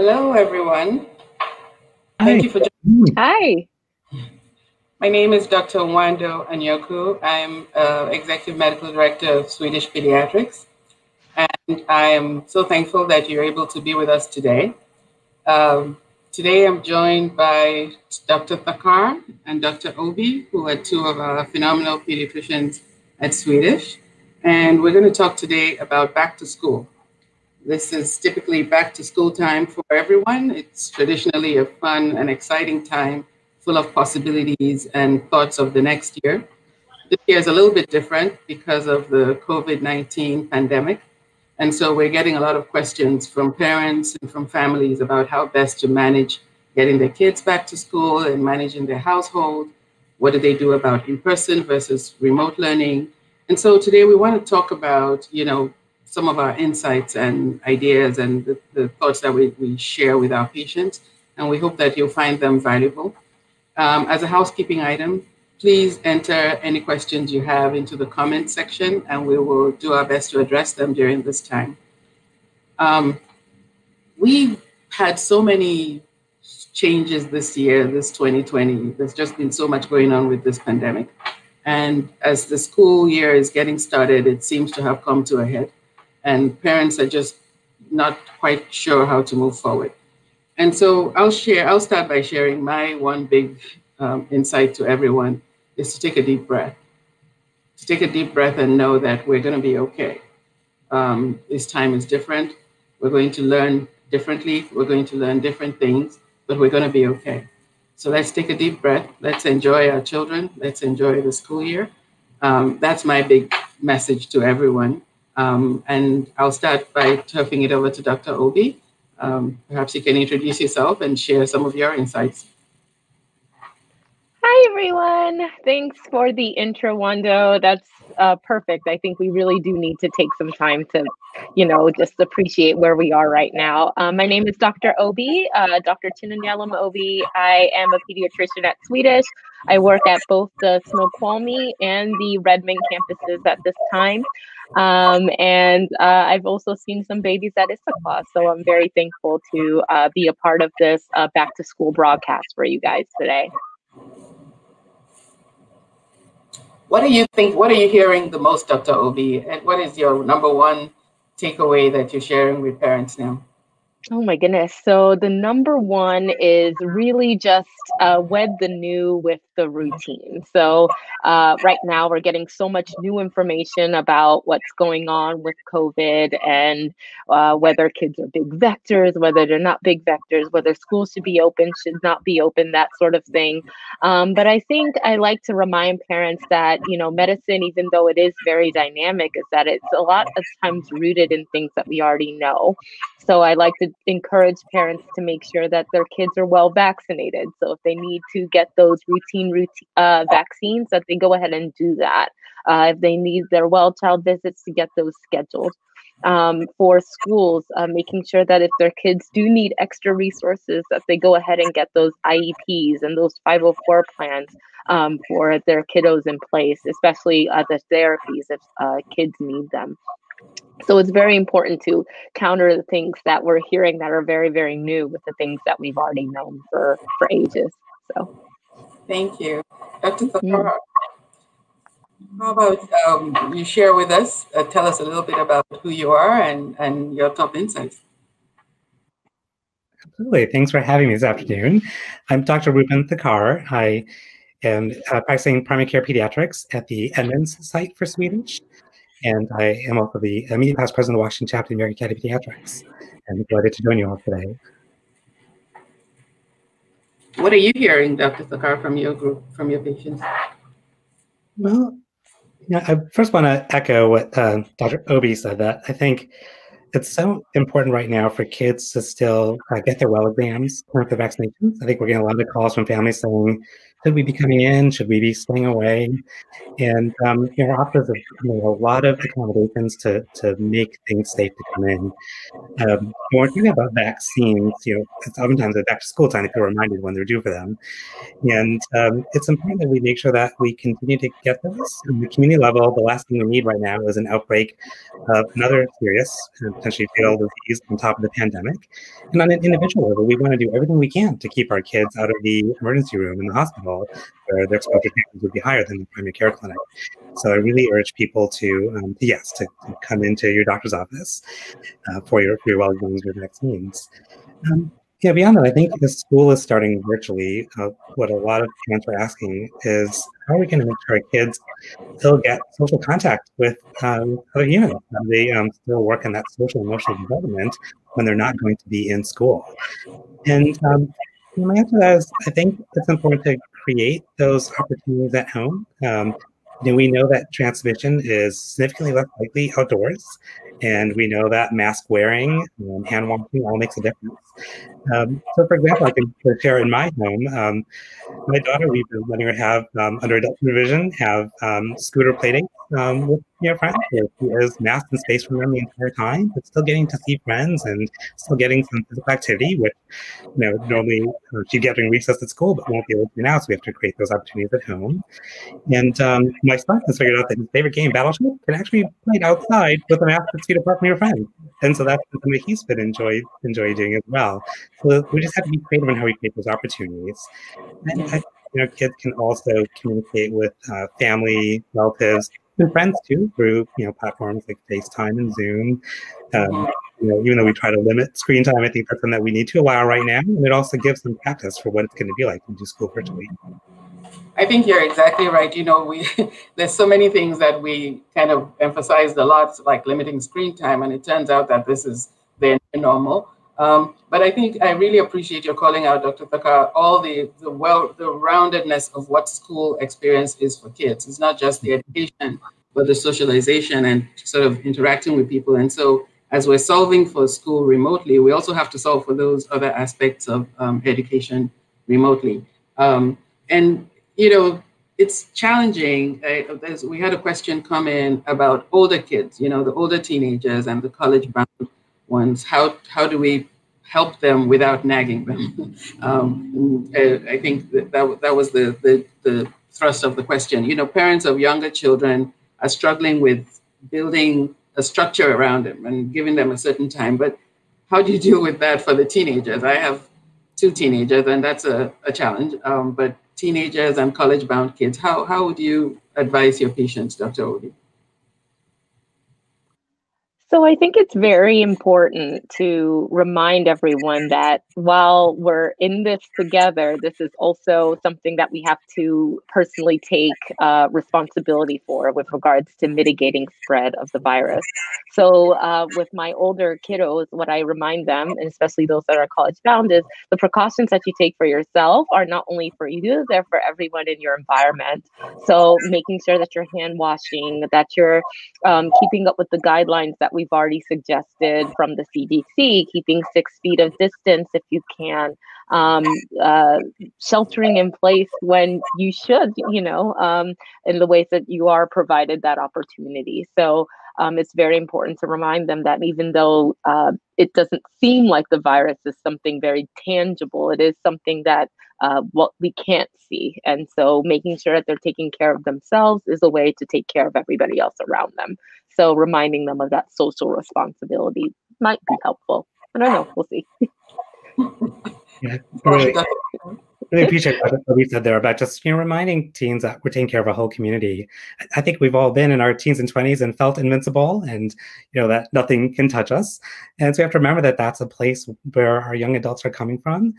Hello, everyone. Thank you for joining. Hi. My name is Dr. Nwando Anyaoku. I'm uh, Executive Medical Director of Swedish Pediatrics. And I am so thankful that you're able to be with us today. Um, today I'm joined by Dr. Thakkar and Dr. Obih, who are two of our phenomenal pediatricians at Swedish. And we're going to talk today about back to school. This is typically back to school time for everyone. It's traditionally a fun and exciting time full of possibilities and thoughts of the next year. This year is a little bit different because of the COVID 19 pandemic. And so we're getting a lot of questions from parents and from families about how best to manage getting their kids back to school and managing their household. What do they do about in person versus remote learning? And so today we want to talk about, you know, some of our insights and ideas and the, the thoughts that we, we share with our patients. And we hope that you'll find them valuable. Um, as a housekeeping item, please enter any questions you have into the comment section and we will do our best to address them during this time. Um, we've had so many changes this year, this 2020. There's just been so much going on with this pandemic. And as the school year is getting started, it seems to have come to a head and parents are just not quite sure how to move forward. And so I'll share, I'll start by sharing my one big um, insight to everyone is to take a deep breath. To take a deep breath and know that we're going to be okay. Um, this time is different. We're going to learn differently. We're going to learn different things, but we're going to be okay. So let's take a deep breath. Let's enjoy our children. Let's enjoy the school year. Um, that's my big message to everyone. Um, and I'll start by turfing it over to Dr. Obih. Um, perhaps you can introduce yourself and share some of your insights. Hi, everyone. Thanks for the intro, Nwando. That's uh, perfect. I think we really do need to take some time to, you know, just appreciate where we are right now. Um, my name is Dr. Obih, uh, Dr. Chinonyelum Obih. I am a pediatrician at Swedish. I work at both the Snoqualmie and the Redmond campuses at this time. Um, and uh, I've also seen some babies at Issaquah. So I'm very thankful to uh, be a part of this uh, back to school broadcast for you guys today. What do you think? What are you hearing the most, Dr. Obih? And what is your number one takeaway that you're sharing with parents now? Oh my goodness. So the number one is really just uh, wed the new with the routine. So uh, right now we're getting so much new information about what's going on with COVID and uh, whether kids are big vectors, whether they're not big vectors, whether schools should be open, should not be open, that sort of thing. Um, but I think I like to remind parents that, you know, medicine, even though it is very dynamic, is that it's a lot of times rooted in things that we already know. So I like to encourage parents to make sure that their kids are well vaccinated. So if they need to get those routine routine uh, vaccines, that they go ahead and do that. Uh, if they need their well child visits, to get those scheduled. Um, for schools, uh, making sure that if their kids do need extra resources, that they go ahead and get those IEPs and those 504 plans um, for their kiddos in place, especially uh, the therapies if uh, kids need them. So it's very important to counter the things that we're hearing that are very, very new with the things that we've already known for for ages. So, thank you, Dr. Thakkar. How about um, you share with us, uh, tell us a little bit about who you are and, and your top insights? Absolutely. Thanks for having me this afternoon. I'm Dr. Rupin Thakkar. I am uh, practicing primary care pediatrics at the Edmonds site for Swedish. And I am also the immediate past president of the Washington chapter of the American Academy of Pediatrics. And delighted to join you all today. What are you hearing, Dr. Thakkar, from your group, from your patients? Well, yeah, I first want to echo what uh, Dr. Obih said that I think it's so important right now for kids to still uh, get their well exams the vaccinations. I think we're getting a lot of calls from families saying, should we be coming in? Should we be staying away? And um, you know, our office has made a lot of accommodations to to make things safe to come in. Um, when we're talking about vaccines, you know, it's oftentimes at back to school time, are reminded when they're due for them. And um, it's important that we make sure that we continue to get this at the community level. The last thing we need right now is an outbreak of another serious and potentially fatal disease on top of the pandemic. And on an individual level, we want to do everything we can to keep our kids out of the emergency room in the hospital where their exposure would be higher than the primary care clinic. So I really urge people to, um, yes, to, to, come into your doctor's office uh, for your for your well-being your vaccines. Um, yeah, beyond that, I think the school is starting virtually. Uh, what a lot of parents are asking is how are we going to make sure our kids still get social contact with um, other humans? How they um, still work on that social emotional development when they're not going to be in school? And um, my answer to that is I think it's important to create those opportunities at home. Um, and we know that transmission is significantly less likely outdoors. And we know that mask wearing and hand washing all makes a difference. Um, so, for example, I can share in my home, um, my daughter, we've been letting her have, um, under adult supervision, have um, scooter plating um, with you know, friends. She is masked and spaced from them the entire time, but still getting to see friends and still getting some physical activity, which you know normally she'd get during recess at school, but won't be able to now. So we have to create those opportunities at home. And um, my son has figured out that his favorite game, Battleship, can actually be played outside with a mask that's feet apart from your friends. And so that's something that he's been enjoy enjoy doing as well. So we just have to be creative in how we create those opportunities. And I, you know, kids can also communicate with uh, family, relatives, and friends too through you know platforms like FaceTime and Zoom. Um, you know, even though we try to limit screen time, I think that's something that we need to allow right now, and it also gives them practice for what it's going to be like to do school virtually. I think you're exactly right. You know, we there's so many things that we kind of emphasized a lot, like limiting screen time, and it turns out that this is the normal. Um, but I think I really appreciate your calling out, Dr. Thakkar, all the the well the roundedness of what school experience is for kids. It's not just the education, but the socialization and sort of interacting with people. And so as we're solving for school remotely, we also have to solve for those other aspects of um, education remotely. Um, and you know, it's challenging. Uh, we had a question come in about older kids, you know, the older teenagers and the college-bound ones. How how do we help them without nagging them? um, I think that, that that was the, the the thrust of the question. You know, parents of younger children are struggling with building a structure around them and giving them a certain time. But how do you deal with that for the teenagers? I have two teenagers, and that's a, a challenge. Um, but teenagers and college-bound kids, how how would you advise your patients, Dr. Obih? So I think it's very important to remind everyone that while we're in this together, this is also something that we have to personally take uh, responsibility for with regards to mitigating spread of the virus. So uh, with my older kiddos, what I remind them, and especially those that are college bound, is the precautions that you take for yourself are not only for you, they're for everyone in your environment. So making sure that you're hand washing, that you're um, keeping up with the guidelines that we've already suggested from the CDC, keeping six feet of distance if you can, um, uh, sheltering in place when you should, you know, um, in the ways that you are provided that opportunity. So um, it's very important to remind them that even though uh, it doesn't seem like the virus is something very tangible, it is something that uh, what we can't see. And so making sure that they're taking care of themselves is a way to take care of everybody else around them. So reminding them of that social responsibility might be helpful. I don't know. We'll see. yeah, really, appreciate what you said there about just you know reminding teens that we're taking care of a whole community. I think we've all been in our teens and twenties and felt invincible, and you know that nothing can touch us. And so we have to remember that that's a place where our young adults are coming from.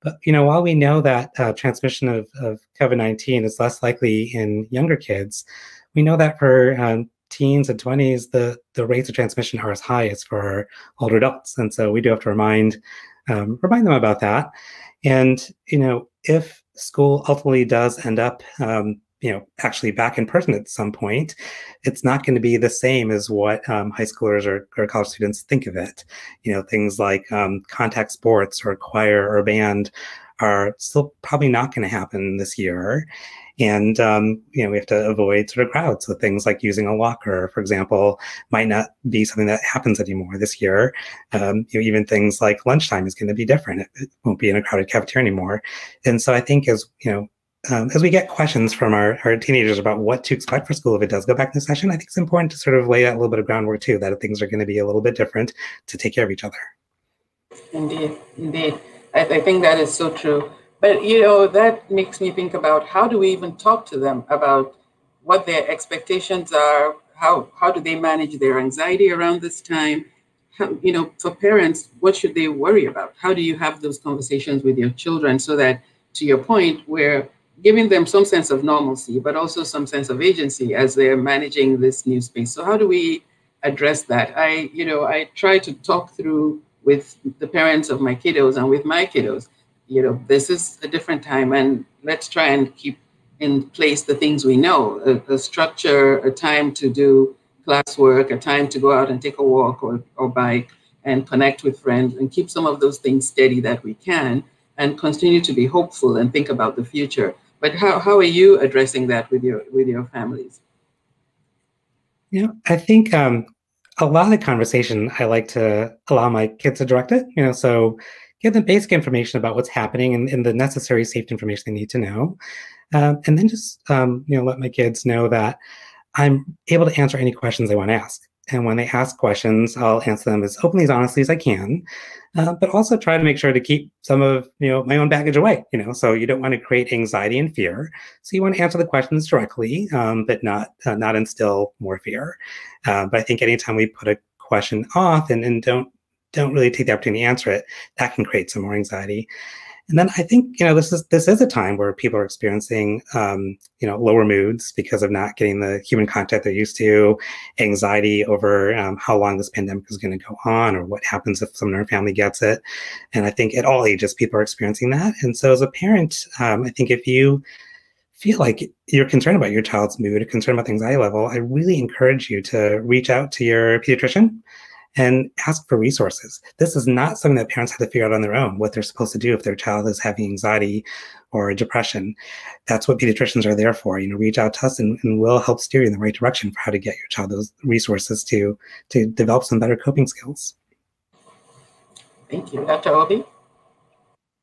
But you know, while we know that uh, transmission of, of COVID nineteen is less likely in younger kids, we know that for um, teens and 20s, the, the rates of transmission are as high as for older adults. And so we do have to remind um, remind them about that. And, you know, if school ultimately does end up, um, you know, actually back in person at some point, it's not going to be the same as what um, high schoolers or, or, college students think of it. You know, things like um, contact sports or choir or band are still probably not going to happen this year. And um, you know, we have to avoid sort of crowds. So things like using a locker, for example, might not be something that happens anymore this year. Um, you know, even things like lunchtime is going to be different. It, it won't be in a crowded cafeteria anymore. And so I think as you know, um, as we get questions from our, our teenagers about what to expect for school if it does go back to session, I think it's important to sort of lay out a little bit of groundwork too, that things are going to be a little bit different to take care of each other. Indeed, indeed. I, I think that is so true. But you know, that makes me think about how do we even talk to them about what their expectations are, how how do they manage their anxiety around this time? How, you know, for parents, what should they worry about? How do you have those conversations with your children so that, to your point, we're giving them some sense of normalcy, but also some sense of agency as they're managing this new space. So how do we address that? I, you know, I try to talk through with the parents of my kiddos and with my kiddos you know, this is a different time, and let's try and keep in place the things we know a, a structure, a time to do classwork, a time to go out and take a walk or, or bike and connect with friends and keep some of those things steady that we can and continue to be hopeful and think about the future. But how, how are you addressing that with your with your families? Yeah, I think um, a lot of the conversation I like to allow my kids to direct it. You know, so give them basic information about what's happening and, and the necessary safety information they need to know. Um, and then just um, you know let my kids know that I'm able to answer any questions they want to ask. And when they ask questions, I'll answer them as openly as honestly as I can, uh, but also try to make sure to keep some of you know my own baggage away. You know, so you don't want to create anxiety and fear. So you want to answer the questions directly, um, but not uh, not instill more fear. Uh, but I think anytime we put a question off and, and don't don't really take the opportunity to answer it, that can create some more anxiety. And then I think you know this is this is a time where people are experiencing um, you know lower moods because of not getting the human contact they're used to, anxiety over um, how long this pandemic is going to go on or what happens if someone in their family gets it. And I think at all ages people are experiencing that. And so as a parent, um, I think if you feel like you're concerned about your child's mood concerned about the anxiety level, I really encourage you to reach out to your pediatrician and ask for resources. This is not something that parents have to figure out on their own, what they're supposed to do if their child is having anxiety or depression. That's what pediatricians are there for. You know, reach out to us and, and we'll help steer you in the right direction for how to get your child those resources to to develop some better coping skills. Thank you. Dr. Obih?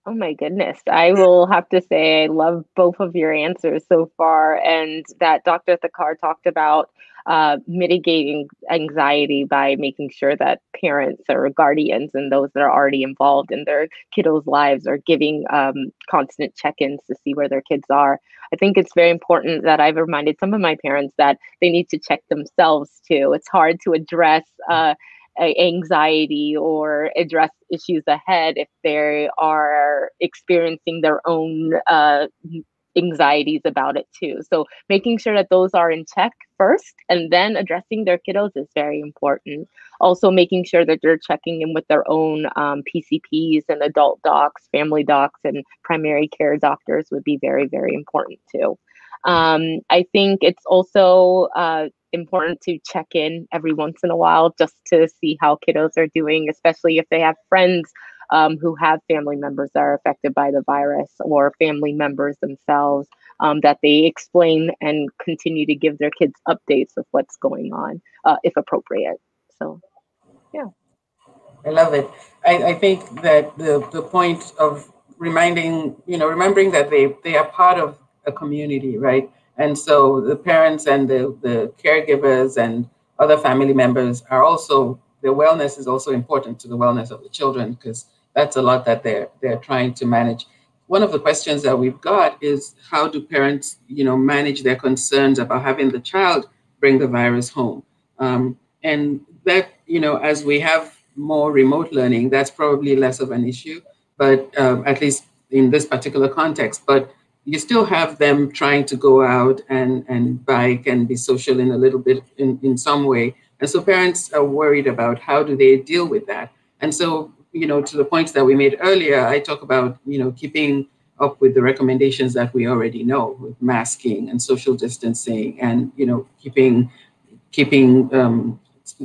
Oh my goodness. I will have to say I love both of your answers so far and that Dr. Thakkar talked about uh, mitigating anxiety by making sure that parents or guardians and those that are already involved in their kiddos' lives are giving um, constant check-ins to see where their kids are. I think it's very important that I've reminded some of my parents that they need to check themselves too. It's hard to address uh, anxiety or address issues ahead if they are experiencing their own uh, anxieties about it too. So making sure that those are in check first and then addressing their kiddos is very important. Also making sure that they're checking in with their own um, PCPs and adult docs, family docs, and primary care doctors would be very, very important too. Um, I think it's also uh, important to check in every once in a while just to see how kiddos are doing, especially if they have friends um, who have family members that are affected by the virus or family members themselves, um, that they explain and continue to give their kids updates of what's going on, uh, if appropriate. So, yeah. I love it. I, I think that the, the point of reminding, you know, remembering that they, they are part of a community, right? And so the parents and the, the caregivers and other family members are also, their wellness is also important to the wellness of the children because that's a lot that they're they're trying to manage. One of the questions that we've got is how do parents, you know, manage their concerns about having the child bring the virus home? Um, and that, you know, as we have more remote learning, that's probably less of an issue, but um, at least in this particular context. But you still have them trying to go out and, and bike and be social in a little bit in, in some way. And so parents are worried about how do they deal with that. And so you know, to the points that we made earlier, I talk about, you know, keeping up with the recommendations that we already know with masking and social distancing and, you know, keeping, keeping, um,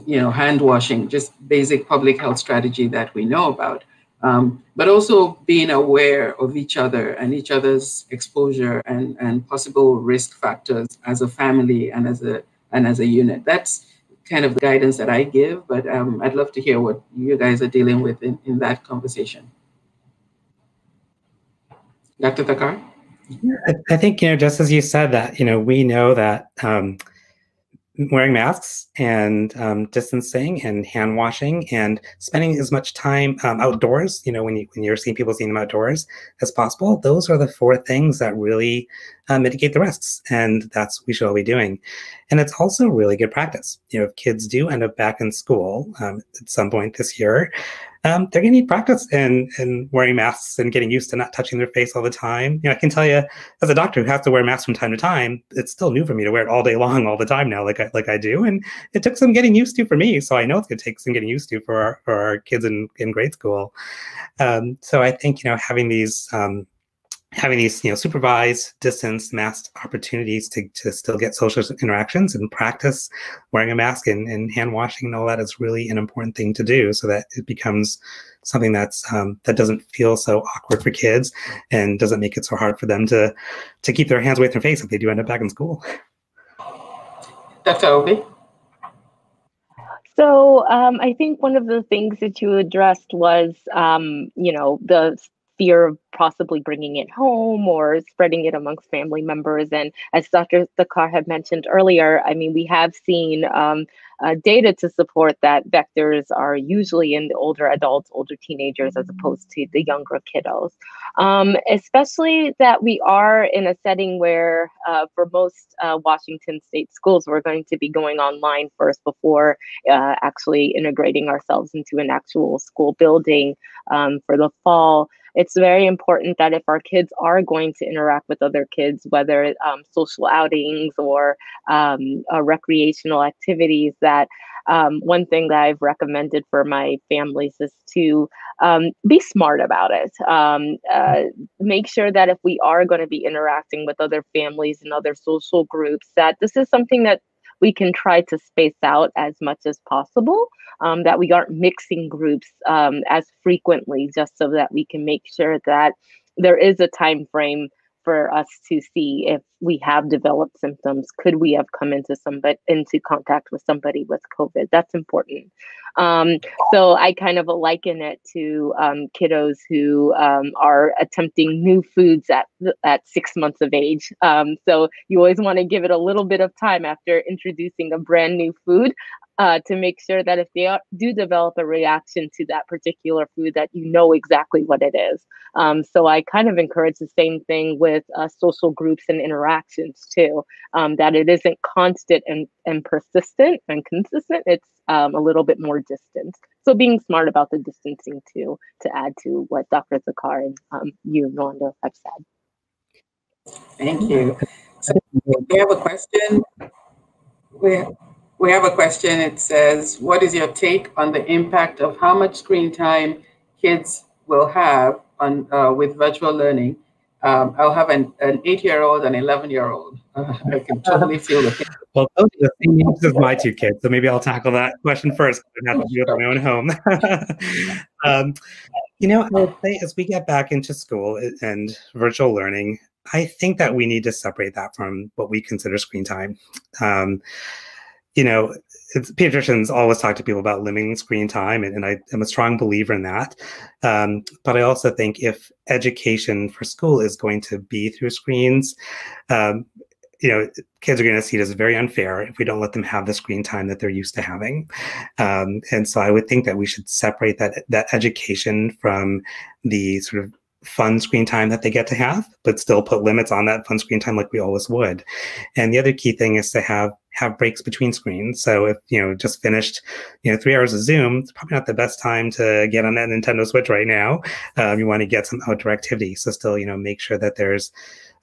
you know, hand washing, just basic public health strategy that we know about. Um, but also being aware of each other and each other's exposure and, and possible risk factors as a family and as a and as a unit. That's kind of the guidance that I give, but um, I'd love to hear what you guys are dealing with in, in that conversation. Dr. Thakkar? I, I think, you know, just as you said that, you know, we know that um, wearing masks and um, distancing and hand washing and spending as much time um, outdoors you know when, you, when you're seeing people seeing them outdoors as possible. Those are the four things that really uh, mitigate the risks and that's what we should all be doing. And it's also really good practice. You know if kids do end up back in school um, at some point this year um, they're going to need practice in, in wearing masks and getting used to not touching their face all the time. You know, I can tell you, as a doctor who has to wear masks from time to time, it's still new for me to wear it all day long, all the time now, like I, like I do. And it took some getting used to for me. So I know it's going to take some getting used to for our, for our kids in, in grade school. Um, so I think, you know, having these um, having these you know supervised distance masked opportunities to, to still get social interactions and practice wearing a mask and, and hand washing and all that is really an important thing to do so that it becomes something that's um, that doesn't feel so awkward for kids and doesn't make it so hard for them to to keep their hands away from their face if they do end up back in school. Dr Obih? So um, I think one of the things that you addressed was, um, you know, the fear of possibly bringing it home or spreading it amongst family members. And as Dr. Thakkar had mentioned earlier, I mean, we have seen um, uh, data to support that vectors are usually in the older adults, older teenagers, as opposed to the younger kiddos. Um, especially that we are in a setting where, uh, for most uh, Washington state schools, we're going to be going online first before uh, actually integrating ourselves into an actual school building um, for the fall it's very important that if our kids are going to interact with other kids, whether um, social outings or um, uh, recreational activities, that um, one thing that I've recommended for my families is to um, be smart about it. Um, uh, make sure that if we are going to be interacting with other families and other social groups, that this is something that we can try to space out as much as possible, um, that we aren't mixing groups um, as frequently, just so that we can make sure that there is a time frame for us to see if we have developed symptoms. Could we have come into somebody into contact with somebody with COVID? That's important. Um, so I kind of liken it to um, kiddos who um, are attempting new foods at at six months of age. Um, so you always want to give it a little bit of time after introducing a brand new food uh, to make sure that if they are, do develop a reaction to that particular food, that you know exactly what it is. Um, so I kind of encourage the same thing with uh, social groups and interactions too, um, that it isn't constant and, and persistent and consistent. It's um, a little bit more distant. So being smart about the distancing too, to add to what Dr. Thakkar and um, you, Nwando, have said. Thank you. So we have a question. We we have a question. It says, what is your take on the impact of how much screen time kids will have on uh, with virtual learning? Um, I'll have an, an eight-year-old and 11-year-old. Uh, I can totally feel the pain. Well, those are the same ages as my two kids, so maybe I'll tackle that question first. I have to do it on my own home. um, you know, I would say as we get back into school and virtual learning, I think that we need to separate that from what we consider screen time. Um, you know, pediatricians always talk to people about limiting screen time, and, and I am a strong believer in that. Um, but I also think if education for school is going to be through screens, um, you know, kids are going to see it as very unfair if we don't let them have the screen time that they're used to having. Um, and so I would think that we should separate that that education from the sort of fun screen time that they get to have, but still put limits on that fun screen time like we always would. And the other key thing is to have have breaks between screens. So if you know just finished, you know, three hours of Zoom, it's probably not the best time to get on that Nintendo Switch right now. Um, you want to get some outdoor activity. So still, you know, make sure that there's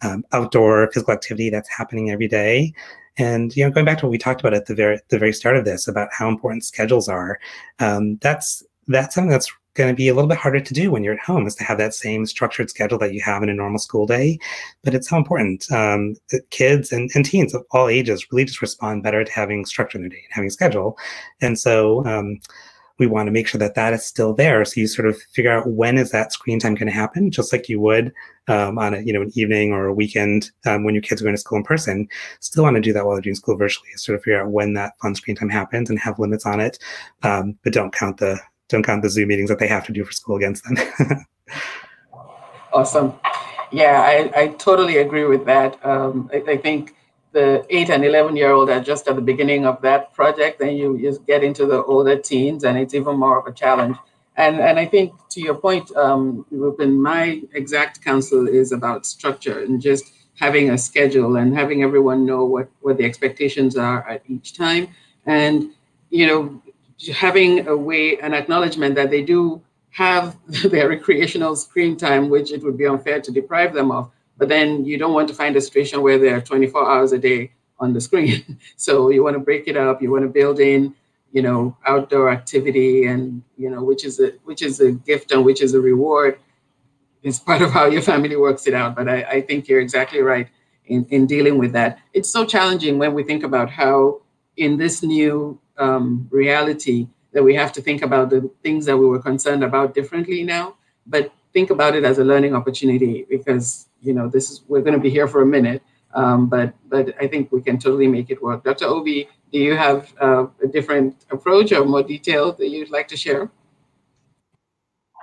um, outdoor physical activity that's happening every day. And you know, going back to what we talked about at the very the very start of this about how important schedules are, um, that's that's something that's going to be a little bit harder to do when you're at home is to have that same structured schedule that you have in a normal school day. But it's so important. Um, kids and, and teens of all ages really just respond better to having structure in their day and having a schedule. And so, um, we want to make sure that that is still there. So you sort of figure out when is that screen time going to happen, just like you would um, on a you know an evening or a weekend um, when your kids are going to school in person. Still want to do that while they're doing school virtually. Sort of figure out when that fun screen time happens and have limits on it, um, but don't count the don't count the Zoom meetings that they have to do for school against them. awesome. Yeah, I, I totally agree with that. Um, I, I think the eight and 11 year old are just at the beginning of that project, then you just get into the older teens and it's even more of a challenge. And, and I think to your point, um, Rupin, my exact counsel is about structure and just having a schedule and having everyone know what, what the expectations are at each time. And, you know, having a way, an acknowledgement that they do have their recreational screen time, which it would be unfair to deprive them of, but then you don't want to find a situation where they're 24 hours a day on the screen. so you want to break it up. You want to build in, you know, outdoor activity and, you know, which is a which is a gift and which is a reward. It's part of how your family works it out. But I, I think you're exactly right in, in dealing with that. It's so challenging when we think about how in this new um, reality that we have to think about the things that we were concerned about differently now. But think about it as a learning opportunity because you know this is we're going to be here for a minute. Um, but but i think we can totally make it work. Dr Obih do you have uh, a different approach or more detail that you'd like to share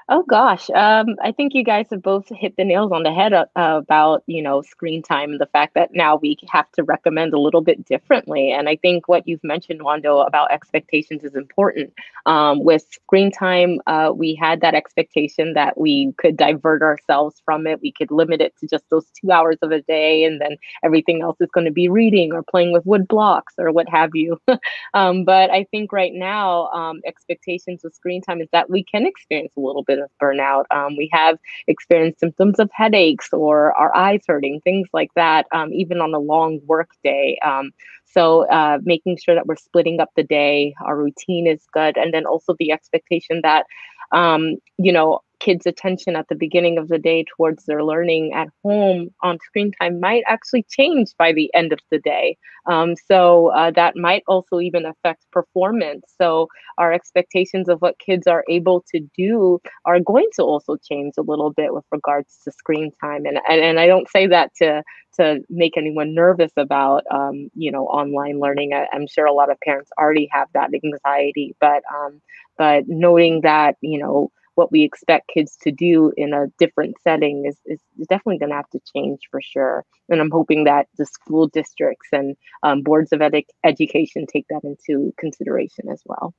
Oh gosh, um, I think you guys have both hit the nails on the head uh, about you know screen time and the fact that now we have to recommend a little bit differently. And I think what you've mentioned, Nwando, about expectations is important. Um, with screen time, uh, we had that expectation that we could divert ourselves from it. We could limit it to just those two hours of a day, and then everything else is going to be reading or playing with wood blocks or what have you. um, but I think right now, um, expectations with screen time is that we can experience a little bit bit of burnout. Um, we have experienced symptoms of headaches or our eyes hurting, things like that, um, even on a long work day. Um, so uh, making sure that we're splitting up the day, our routine is good, and then also the expectation that um, you know kids' attention at the beginning of the day towards their learning at home on screen time might actually change by the end of the day. Um, so uh, that might also even affect performance. So our expectations of what kids are able to do are going to also change a little bit with regards to screen time. And and, and I don't say that to to make anyone nervous about um, you know online learning. I, am sure a lot of parents already have that anxiety, but um, but noting that you know what we expect kids to do in a different setting is, is definitely going to have to change for sure. And I'm hoping that the school districts and um, boards of ed- education take that into consideration as well.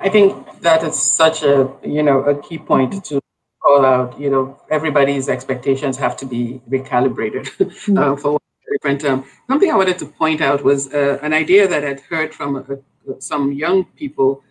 I think that is such a you know a key point to call out. You know, everybody's expectations have to be recalibrated mm-hmm. uh, for different term. something I wanted to point out was uh, an idea that I'd heard from uh, some young people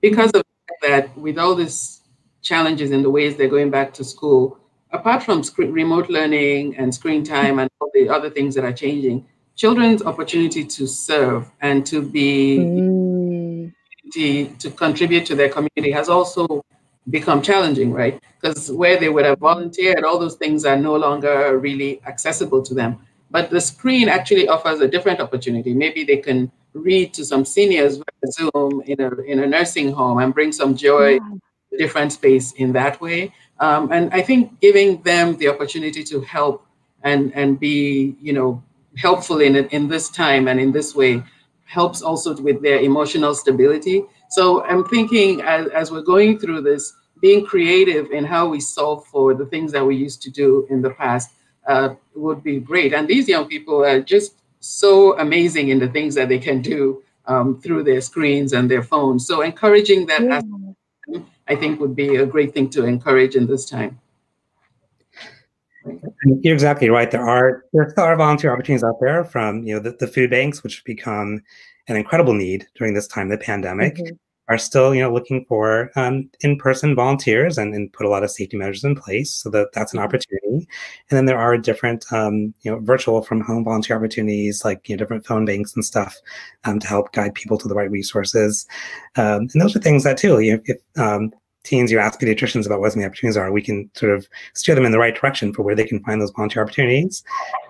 because of that with all these challenges in the ways they're going back to school, apart from remote learning and screen time and all the other things that are changing, children's opportunity to serve and to be mm. to contribute to their community has also become challenging, right? Because where they would have volunteered, all those things are no longer really accessible to them. But the screen actually offers a different opportunity. Maybe they can read to some seniors via Zoom in a, in a nursing home and bring some joy, yeah. different space in that way. Um, and I think giving them the opportunity to help and, and be, you know, helpful in, in this time and in this way helps also with their emotional stability. So I'm thinking as, as we're going through this, being creative in how we solve for the things that we used to do in the past uh, would be great. And these young people are just so amazing in the things that they can do um, through their screens and their phones. So encouraging that, yeah. I think, would be a great thing to encourage in this time. You're exactly right. There are there are volunteer opportunities out there from you know the, the food banks, which have become an incredible need during this time, the pandemic. Mm-hmm are still, you know, looking for um, in-person volunteers and, and put a lot of safety measures in place so that that's an mm-hmm. opportunity. And then there are different, um, you know, virtual from home volunteer opportunities, like you know, different phone banks and stuff um, to help guide people to the right resources. Um, and those are things that too, you know, if, um, teens, you ask pediatricians about what some the opportunities are, we can sort of steer them in the right direction for where they can find those volunteer opportunities.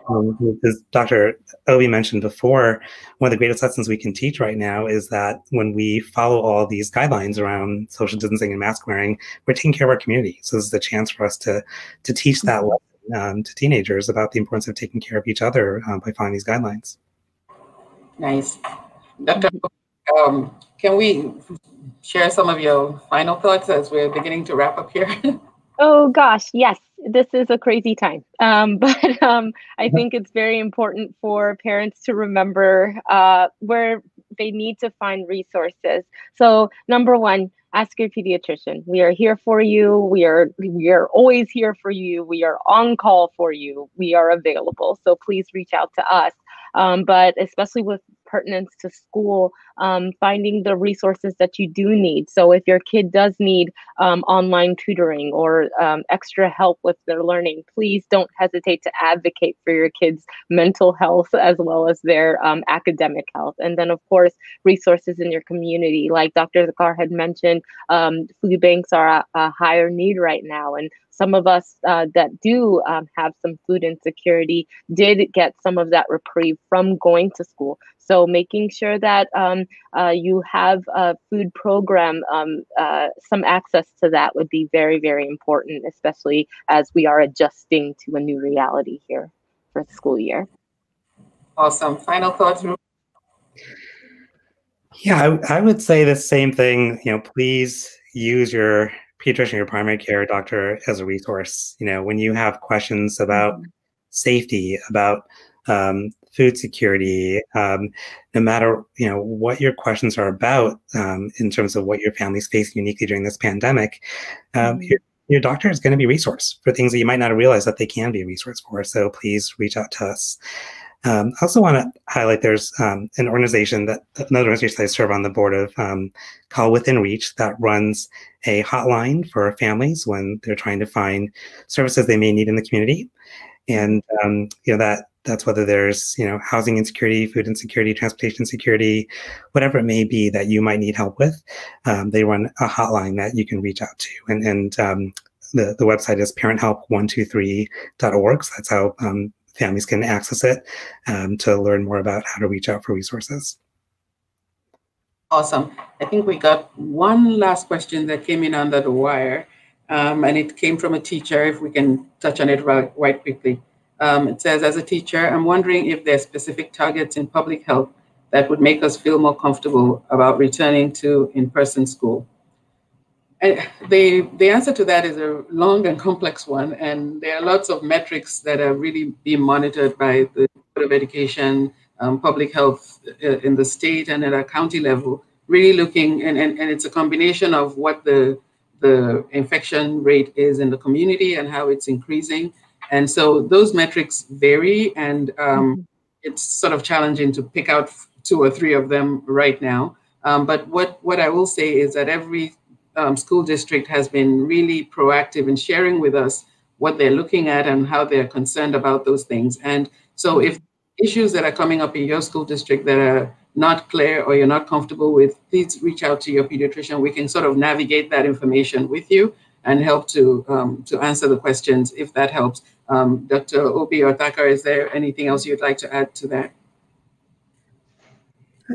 Um, as Dr. Obih mentioned before, one of the greatest lessons we can teach right now is that when we follow all these guidelines around social distancing and mask wearing, we're taking care of our community. So this is a chance for us to to teach that lesson um, to teenagers about the importance of taking care of each other um, by following these guidelines. Nice. Dr. Um, can we share some of your final thoughts as we're beginning to wrap up here? oh gosh, yes. This is a crazy time, um, but um, I think it's very important for parents to remember uh, where they need to find resources. So, number one, ask your pediatrician. We are here for you. We are we are always here for you. We are on call for you. We are available. So please reach out to us. Um, but especially with pertinence to school, um, finding the resources that you do need. So if your kid does need um, online tutoring or um, extra help with their learning, please don't hesitate to advocate for your kids' mental health as well as their um, academic health. And then, of course, resources in your community. Like Dr. Thakkar had mentioned, um, food banks are a, a higher need right now. And some of us uh, that do um, have some food insecurity did get some of that reprieve from going to school. So making sure that um, uh, you have a food program, um, uh, some access to that would be very, very important, especially as we are adjusting to a new reality here for the school year. Awesome. Final thoughts, Yeah, I, I would say the same thing. You know, please use your pediatrician, your primary care doctor as a resource. You know, when you have questions about mm-hmm. safety, about um, food security, um, no matter you know what your questions are about um, in terms of what your family's facing uniquely during this pandemic, um, mm-hmm. your, your doctor is going to be a resource for things that you might not realize that they can be a resource for. So please reach out to us. Um, I also want to highlight there's um, an organization that another organization that I serve on the board of um, called Within Reach that runs a hotline for families when they're trying to find services they may need in the community, and um, you know that that's whether there's you know housing insecurity, food insecurity, transportation security, whatever it may be that you might need help with. Um, they run a hotline that you can reach out to, and and um, the, the website is parenthelp123.org. So that's how um, families can access it um, to learn more about how to reach out for resources. Awesome. I think we got one last question that came in under the wire, um, and it came from a teacher. If we can touch on it right, right quickly. Um, it says, as a teacher, I'm wondering if there are specific targets in public health that would make us feel more comfortable about returning to in-person school. And the, the answer to that is a long and complex one, and there are lots of metrics that are really being monitored by the Board of Education, um, public health uh, in the state and at a county level, really looking, and, and, and it's a combination of what the, the infection rate is in the community and how it's increasing. And so those metrics vary, and um, mm-hmm. it's sort of challenging to pick out two or three of them right now. Um, but what, what I will say is that every um, school district has been really proactive in sharing with us what they're looking at and how they're concerned about those things. And so if issues that are coming up in your school district that are not clear or you're not comfortable with, please reach out to your pediatrician. We can sort of navigate that information with you and help to um, to answer the questions if that helps. Um, Dr. Obih or Thakkar, is there anything else you'd like to add to that?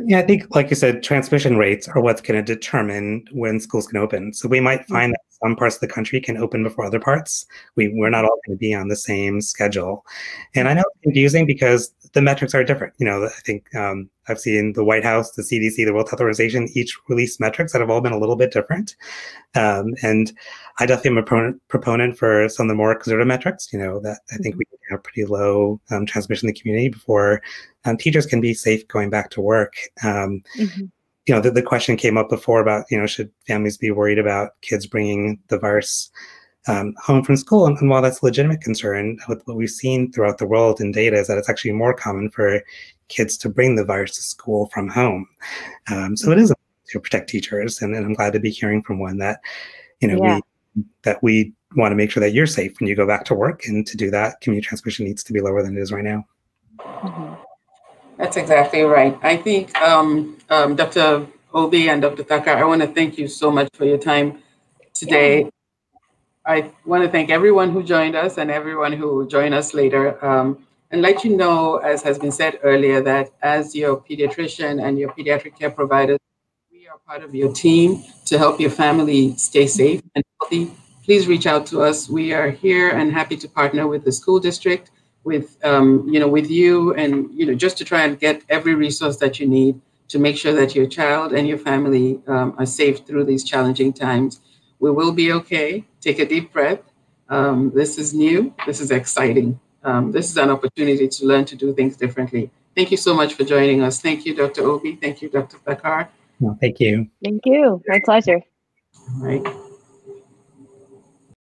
Yeah, I think, like you said, transmission rates are what's going to determine when schools can open. So we might find that some parts of the country can open before other parts. We, we're not all going to be on the same schedule. And I know it's confusing because the metrics are different. You know, I think um, I've seen the White House, the CDC, the World Health Organization each release metrics that have all been a little bit different. Um, and I definitely am a proponent, proponent for some of the more conservative metrics, you know, that I think mm-hmm. we have pretty low um, transmission in the community before um, teachers can be safe going back to work. Um, mm-hmm. You know, the, the question came up before about, you know, should families be worried about kids bringing the virus um, home from school. And, and, while that's a legitimate concern, what, what we've seen throughout the world in data is that it's actually more common for kids to bring the virus to school from home. Um, so it is to protect teachers, and, and, I'm glad to be hearing from one that, you know, yeah. we that we want to make sure that you're safe when you go back to work, and to do that, community transmission needs to be lower than it is right now. Mm-hmm. That's exactly right. I think um, um, Dr. Obih and Dr. Thakkar, I want to thank you so much for your time today. I want to thank everyone who joined us and everyone who will join us later. Um, and let you know, as has been said earlier, that as your pediatrician and your pediatric care providers, we are part of your team to help your family stay safe and healthy. Please reach out to us. We are here and happy to partner with the school district, with um, you know, with you, and you know, just to try and get every resource that you need to make sure that your child and your family um, are safe through these challenging times. We will be okay. Take a deep breath. Um, this is new. This is exciting. Um, this is an opportunity to learn to do things differently. Thank you so much for joining us. Thank you, Dr. Obih. Thank you, Dr. Thakkar. Well, thank you. Thank you. My pleasure. All right.